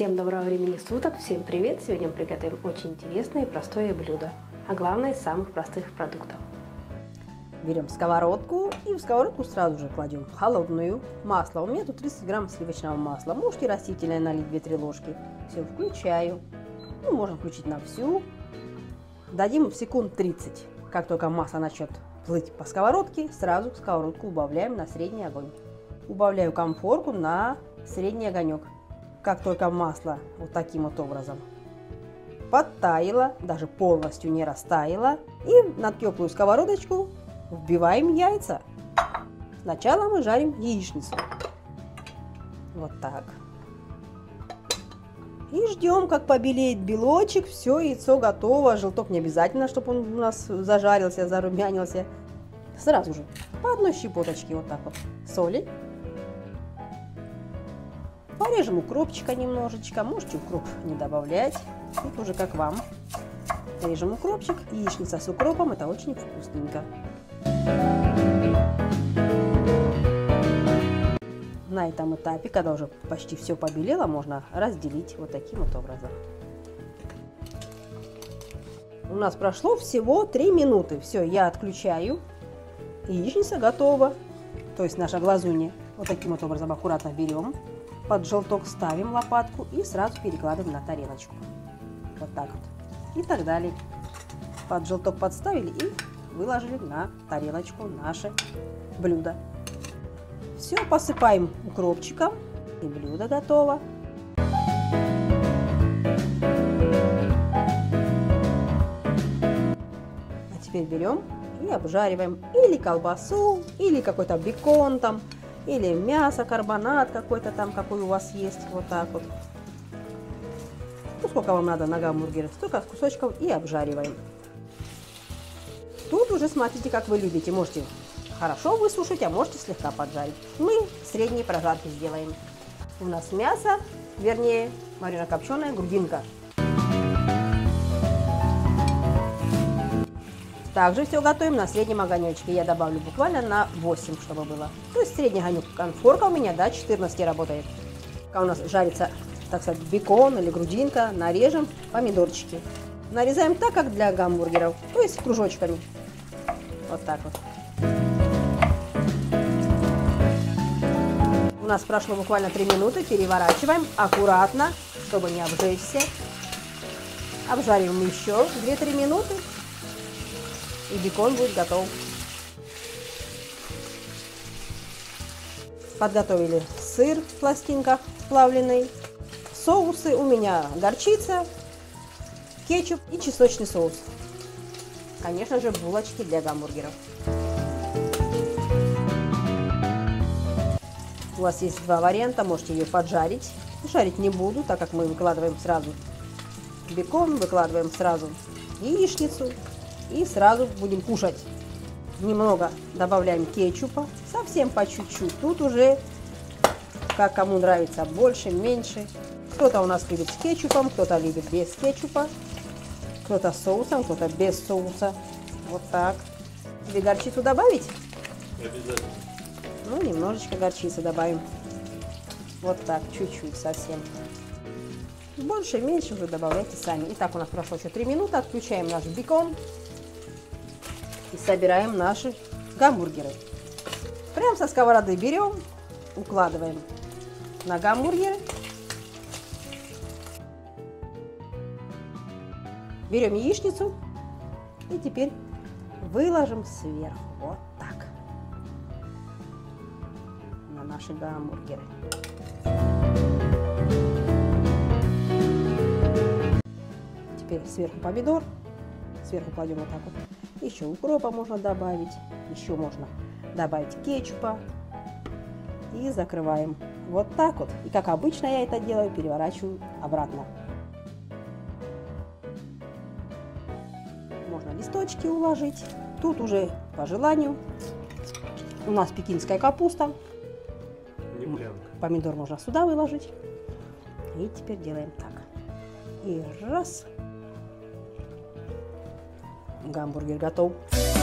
Всем доброго времени суток, всем привет! Сегодня мы приготовим очень интересное и простое блюдо, а главное из самых простых продуктов. Берем сковородку и в сковородку сразу же кладем холодную масло. У меня тут 30 грамм сливочного масла. Можете растительное налить 2-3 ложки. Все, включаю. Ну, можно включить на всю. Дадим секунд 30. Как только масло начнет плыть по сковородке, сразу сковородку убавляем на средний огонь. Убавляю комфорку на средний огонек как только масло вот таким вот образом подтаяло, даже полностью не растаяло, и на теплую сковородочку вбиваем яйца. Сначала мы жарим яичницу. Вот так. И ждем, как побелеет белочек. Все, яйцо готово. Желток не обязательно, чтобы он у нас зажарился, зарумянился. Сразу же по одной щепоточке вот так вот соли Порежем укропчика немножечко, можете укроп не добавлять, тут уже как вам. Режем укропчик, яичница с укропом, это очень вкусненько. На этом этапе, когда уже почти все побелело, можно разделить вот таким вот образом. У нас прошло всего 3 минуты. Все, я отключаю. Яичница готова. То есть наша глазунья. Вот таким вот образом аккуратно берем под желток ставим лопатку и сразу перекладываем на тарелочку. Вот так вот. И так далее. Под желток подставили и выложили на тарелочку наше блюдо. Все посыпаем укропчиком и блюдо готово. А теперь берем и обжариваем или колбасу, или какой-то бекон там, или мясо, карбонат какой-то там, какой у вас есть, вот так вот. Ну, сколько вам надо на гамбургер, столько кусочков и обжариваем. Тут уже смотрите, как вы любите. Можете хорошо высушить, а можете слегка поджарить. Мы средние прожарки сделаем. У нас мясо, вернее, марина копченая грудинка. Также все готовим на среднем огонечке. Я добавлю буквально на 8, чтобы было. То есть средний огонек конфорка у меня до 14 работает. Пока у нас жарится, так сказать, бекон или грудинка, нарежем помидорчики. Нарезаем так, как для гамбургеров, то есть кружочками. Вот так вот. У нас прошло буквально 3 минуты, переворачиваем аккуратно, чтобы не обжечься. Обжариваем еще 2-3 минуты и бекон будет готов. Подготовили сыр в пластинках плавленый. Соусы у меня горчица, кетчуп и чесночный соус. Конечно же, булочки для гамбургеров. У вас есть два варианта, можете ее поджарить. Жарить не буду, так как мы выкладываем сразу бекон, выкладываем сразу яичницу и сразу будем кушать. Немного добавляем кетчупа, совсем по чуть-чуть. Тут уже как кому нравится, больше, меньше. Кто-то у нас любит с кетчупом, кто-то любит без кетчупа, кто-то с соусом, кто-то без соуса. Вот так. Тебе горчицу добавить? Обязательно. Ну, немножечко горчицы добавим. Вот так, чуть-чуть совсем. Больше, меньше вы добавляйте сами. Итак, у нас прошло еще 3 минуты. Отключаем наш бекон собираем наши гамбургеры. Прям со сковороды берем, укладываем на гамбургеры. Берем яичницу и теперь выложим сверху. Вот так. На наши гамбургеры. Теперь сверху помидор. Сверху кладем вот так вот. Еще укропа можно добавить, еще можно добавить кетчупа. И закрываем вот так вот. И как обычно я это делаю, переворачиваю обратно. Можно листочки уложить. Тут уже по желанию. У нас пекинская капуста. Помидор можно сюда выложить. И теперь делаем так. И раз. Гамбургер готов. понравилось,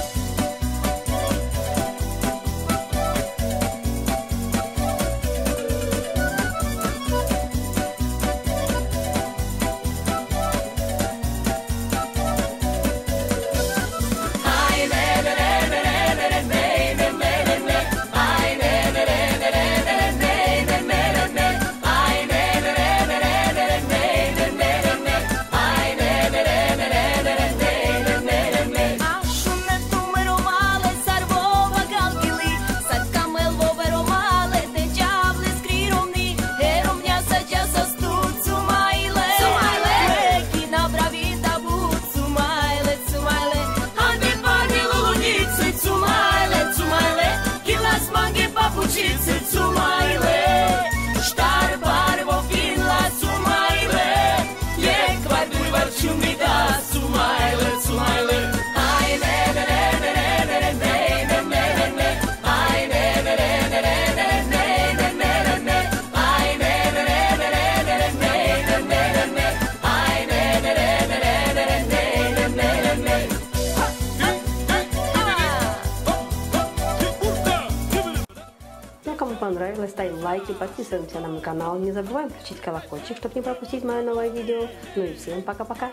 лайки, подписываемся на мой канал. Не забываем включить колокольчик, чтобы не пропустить мое новое видео. Ну и всем пока-пока.